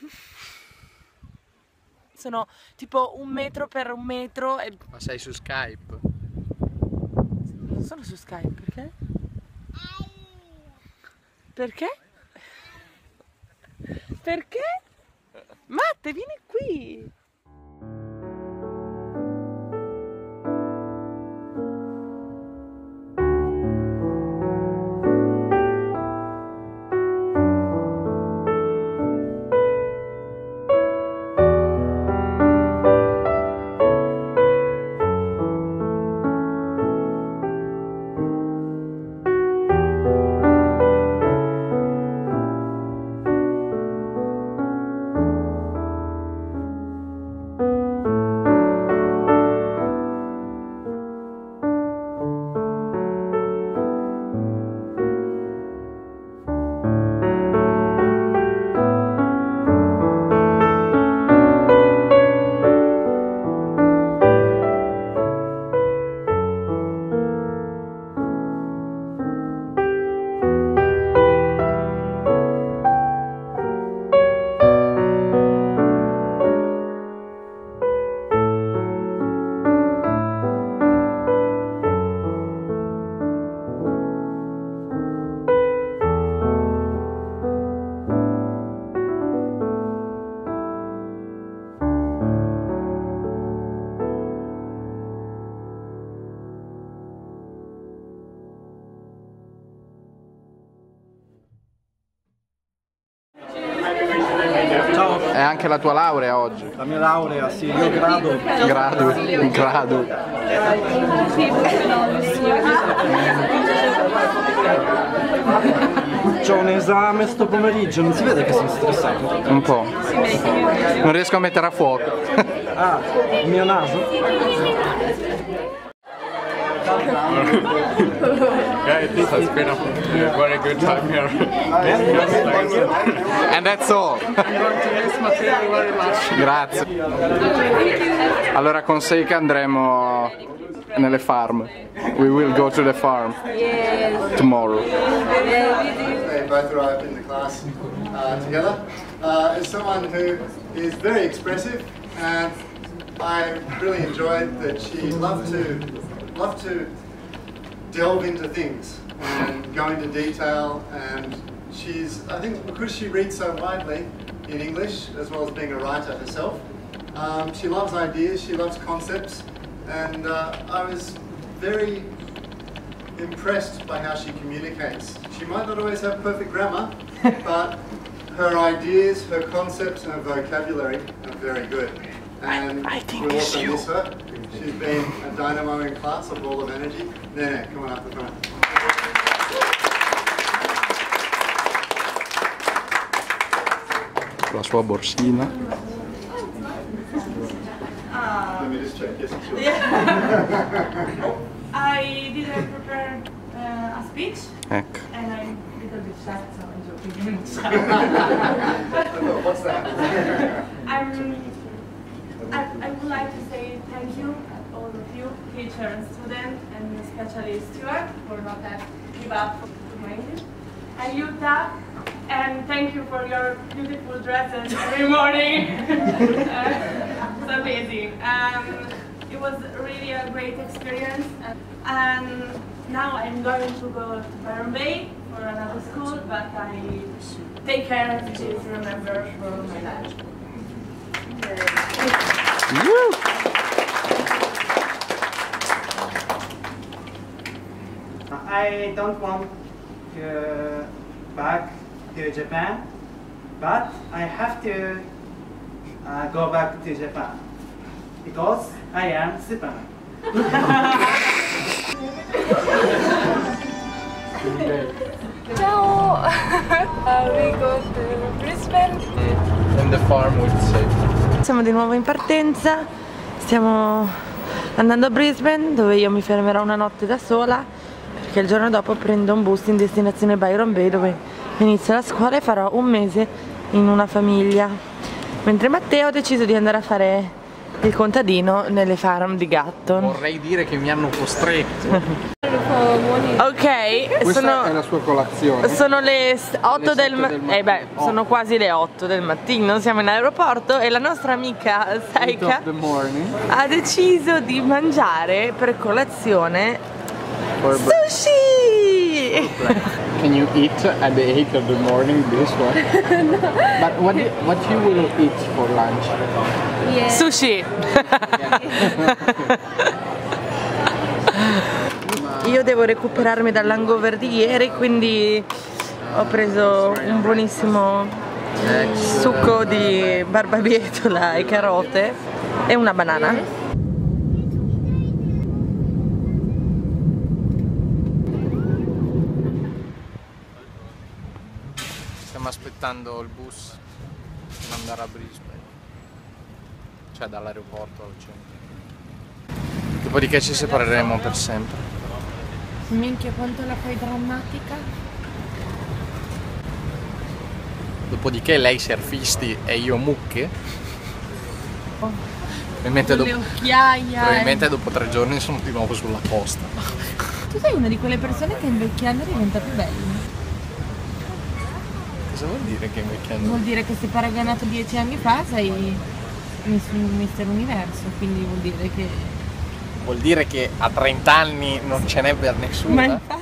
Sono tipo un metro per un metro e... Ma sei su Skype? Non sono su Skype, perché? Perché? Perché? Matte, vieni qui! Anche la tua laurea oggi? La mia laurea, sì, io grado. Grado, grado. C'ho un esame sto pomeriggio, non si vede che sono stressato. Un po'. Non riesco a mettere a fuoco. Ah, il mio naso? Yeah, it has been a very good time here. And that's all. Grazie. Allora con Seika andremo nelle farm. We will go to the farm tomorrow. They both arrived in the class uh, together. Uh, as someone who is very expressive, and I really enjoyed that she loved to loved to delve into things and go into detail. And she's, I think, because she reads so widely in English as well as being a writer herself, um, she loves ideas, she loves concepts, and uh, I was very impressed by how she communicates. She might not always have perfect grammar, but her ideas, her concepts, and her vocabulary are very good. And I think we'll also you. miss her. She's been a dynamo in class, a ball of energy. Nene, come on up the front. La sua borsina. Let me just check. Yes, it's yours. I didn't prepare uh, a speech Ecco. and I'm a little bit shy, so I'm joking. What's that? I'm, I, I would like to say thank you all of you, teacher and student, and especially Stuart for not give up to my English. And Yuta, and thank you for your beautiful dresses every morning. uh, it's amazing. Um, it was really a great experience. And now I'm going to go to Byron Bay for another school, but I take care and please remember for my life. I don't want to back to Japan, but I have to uh, go back to Japan because I am Superman. Ciao! uh, we go to Brisbane. In the farm with Seika. Siamo di nuovo in partenza, stiamo andando a Brisbane dove io mi fermerò una notte da sola perché il giorno dopo prendo un bus in destinazione Byron Bay dove inizio la scuola e farò un mese in una famiglia. Mentre Matteo ha deciso di andare a fare il contadino nelle farm di Gatton. Vorrei dire che mi hanno costretto. Ok, Questa sono, è la sua colazione. sono le 8 Le del, ma- del eh beh, mattino. sono quasi le 8 del mattino, siamo in aeroporto e la nostra amica Saika ha deciso di mangiare per colazione. Sushi! Can you eat at the 8 of the morning this one? But what, do- what you will eat for lunch? Yeah. Sushi! Io devo recuperarmi dall'hangover di ieri, quindi ho preso un buonissimo succo di barbabietola e carote e una banana. Aspettando il bus per andare a Brisbane. Cioè dall'aeroporto al centro. Dopodiché ci separeremo per sempre. Minchia quanto la fai drammatica. Dopodiché lei surfisti e io mucche. Probabilmente, Con le dopo, probabilmente dopo tre giorni sono di nuovo sulla costa. Tu sei una di quelle persone che invecchiando diventa più bella. Cosa vuol dire che invecchiando? Vuol dire che se paragonato dieci anni fa sei Miss Mister Universo, quindi vuol dire che. Vuol dire che a 30 anni non ce n'è per nessuno. Ma infatti.